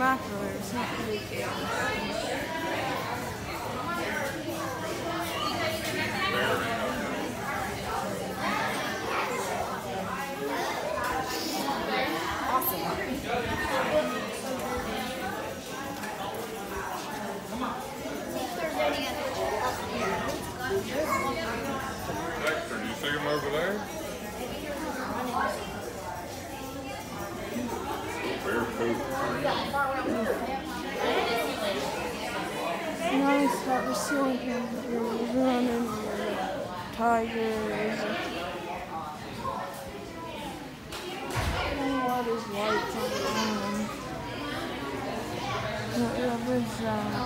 It's not really big. Dexter, Nice that we're seeing him running with the tigers. What is lights on? What is that?